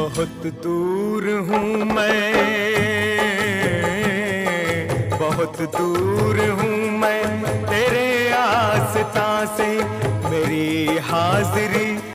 बहुत दूर हूँ मैं। बहुत दूर हूँ मैं। तेरे आसता से मेरी हाजिरी